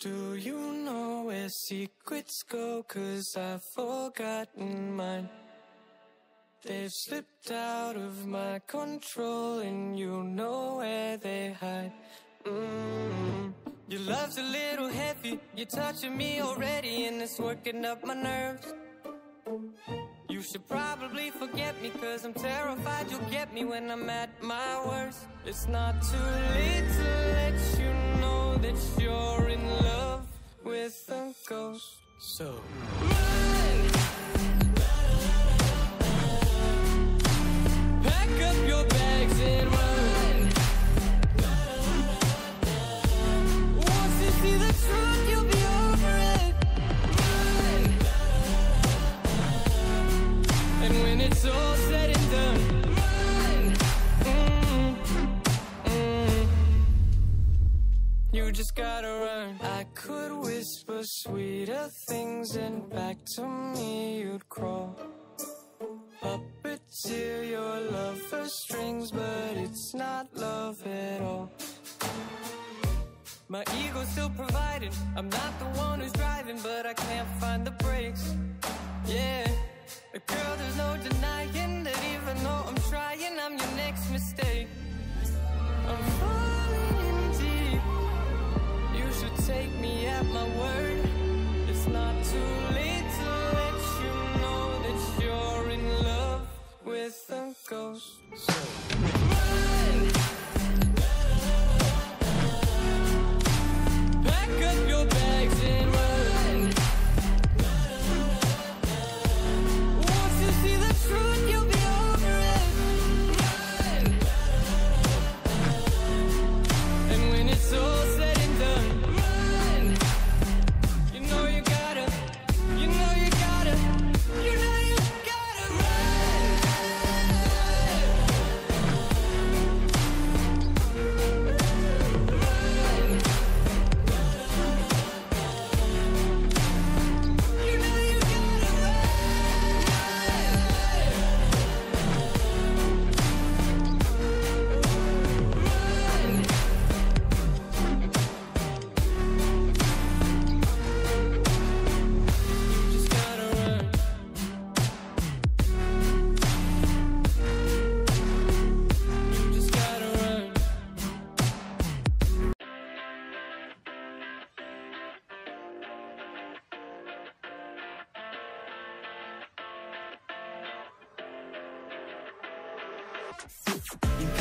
Do you know where secrets go? Cause I've forgotten mine. They've slipped out of my control, and you know where they hide. Mm. Your love's a little heavy, you're touching me already, and it's working up my nerves. You should probably forget me, cause I'm terrified you'll get me when I'm at my worst. It's not too late to let you know that you're with a ghost. So just gotta run. I could whisper sweeter things, and back to me you'd crawl. Puppeteer your love for strings, but it's not love at all. My ego's still providing. I'm not the one who's driving, but I can't find the brakes. Yeah. A girl, there's no denying that even though I'm trying, I'm your next mistake. I'm take me at my word. It's not too late Yes.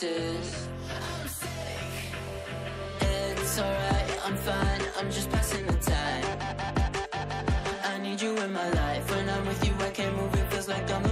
Sick. It's alright, I'm fine. I'm just passing the time. I need you in my life. When I'm with you, I can't move. It feels like I'm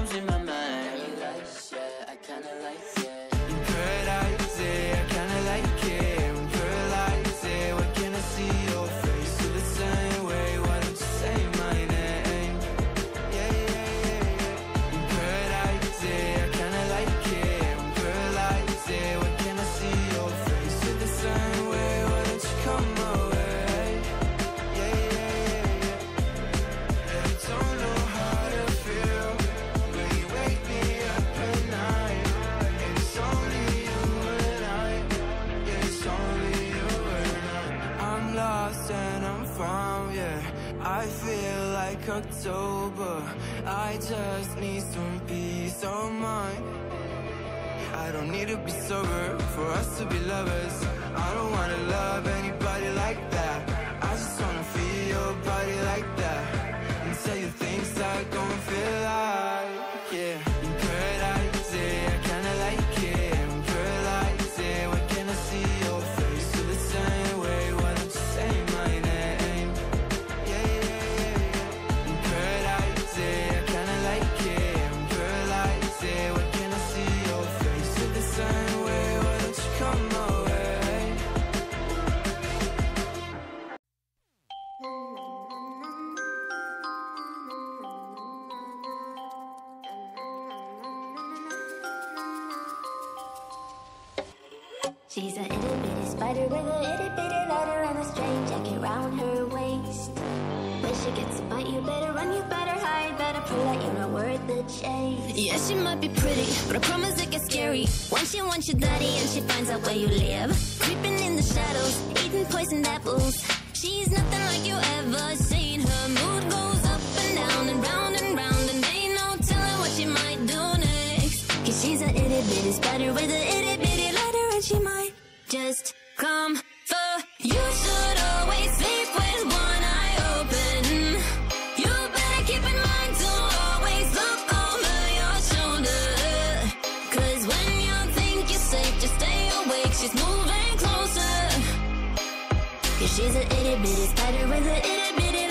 lost and I'm found, yeah. I feel like October. I just need some peace of mind. I don't need to be sober for us to be lovers. I don't wanna love She's a itty bitty spider with a itty bitty letter and a string jacket round her waist. When she gets a bite, you better run, you better hide, better pull out, you're not worth the chase. Yeah, she might be pretty, but I promise it gets scary. Once she wants your daddy and she finds out where you live. Creeping in the shadows, eating poisoned apples. She's nothing like you ever seen. Her mood goes up and down and round and round, and ain't no telling what she might do next. Cause she's a itty bitty spider with a she's a itty bitty spider with a itty bitty